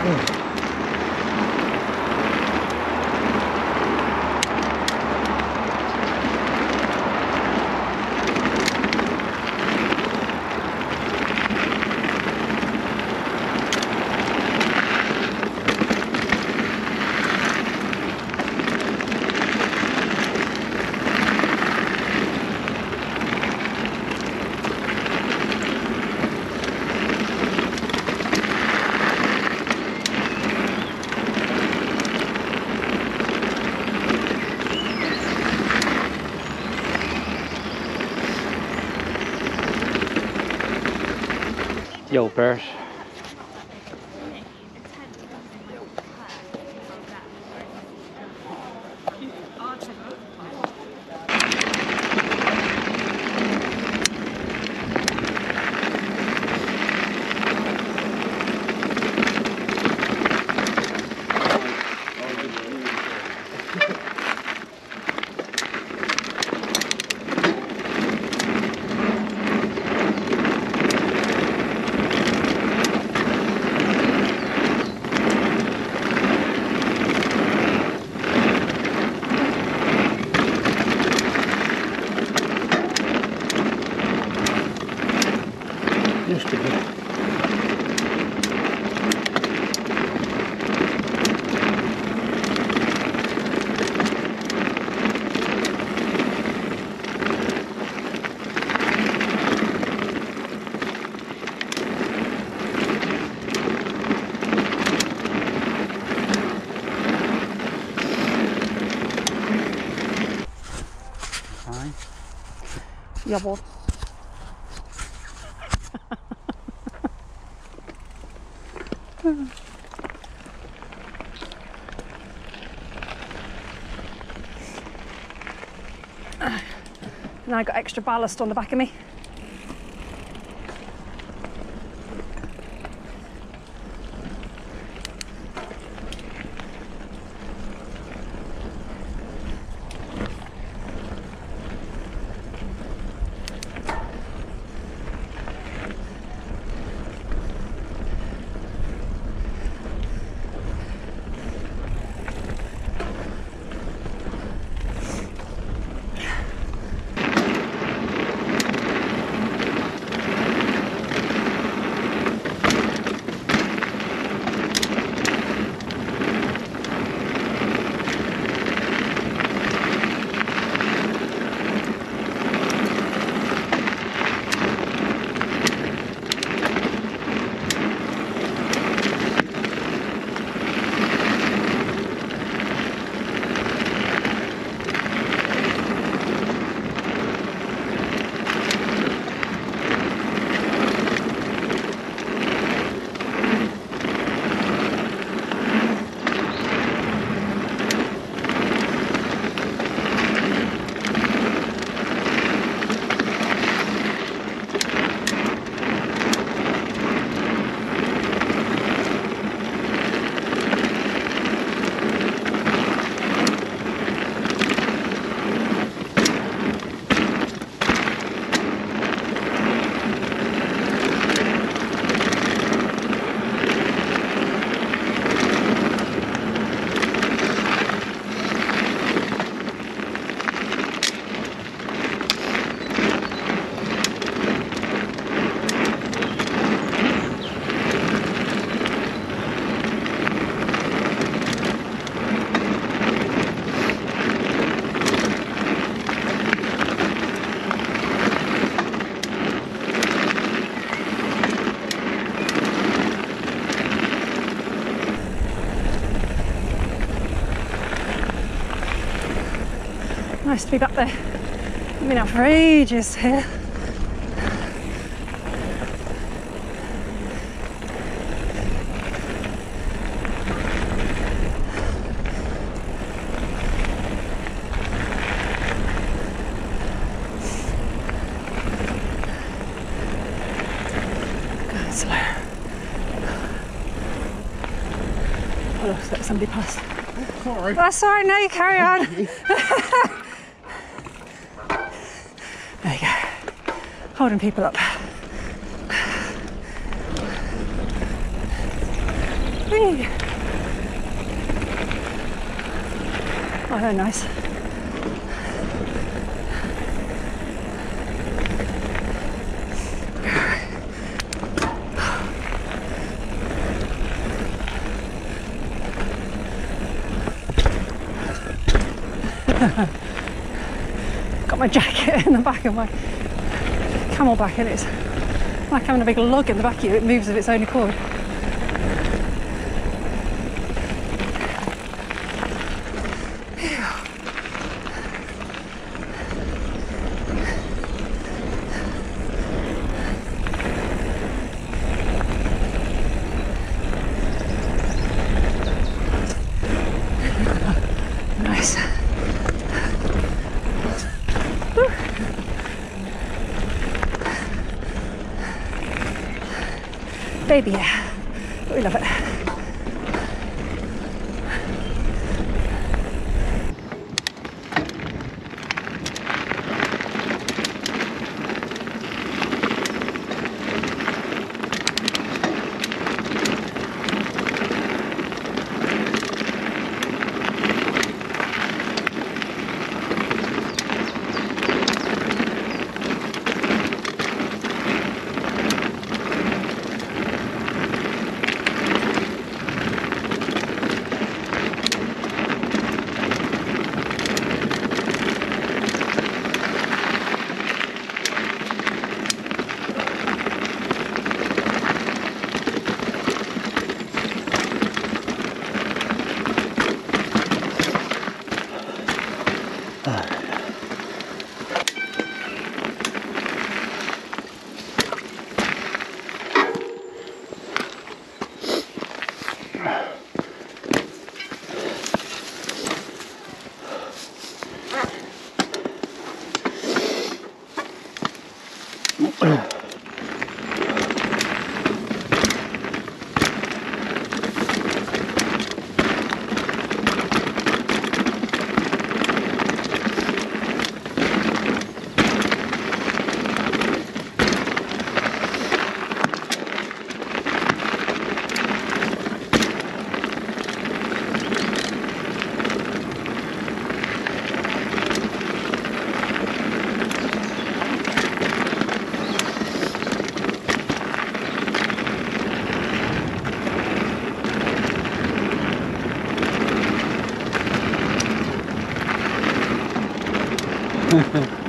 嗯 Bert. Used to be. Fine. Jawohl. And I got extra ballast on the back of me. Nice to be back there. I've been out for ages here. Going slow. Oh, look, let somebody pass. Sorry. That's all right, no, you carry on. there you go. Holding people up. Whee. Oh, they're nice. Got my jacket in the back of my Camelbak and it's like having a big lug in the back of you. It moves of its own accord. Baby, yeah. Yeah.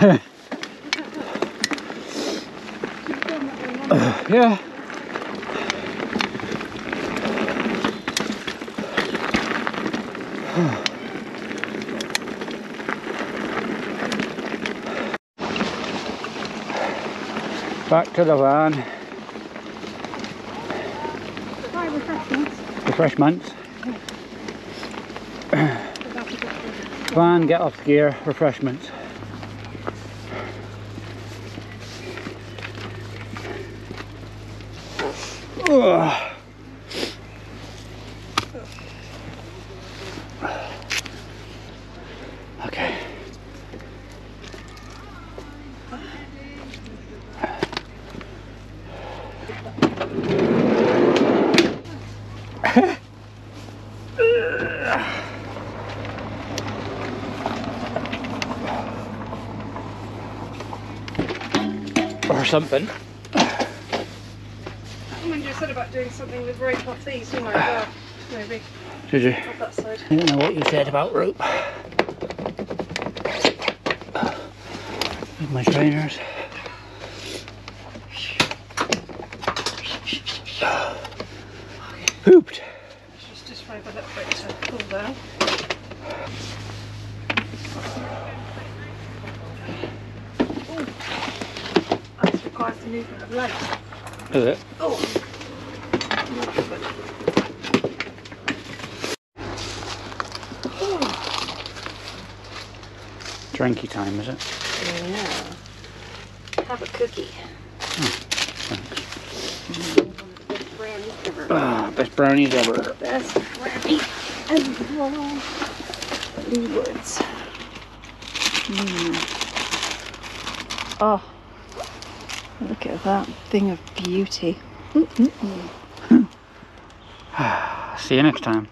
Yeah. Back to the van. Right, refreshments. Refreshments. Van, get off gear, refreshments. Something. Someone just said about doing something with rope off these, didn't I? Well, maybe Did you? off that side. I don't know what you said about rope. With my trainers. Pooped. Just, just for that bit to cool down. That requires the movement of legs. Is it? Oh. Drinky time, is it? Yeah. Have a cookie. Brownie ever. Ah, best brownies ever. Best brownie ever. Leigh Woods. Mm. Oh, look at that thing of beauty. Hmm. Hmm. See you next time.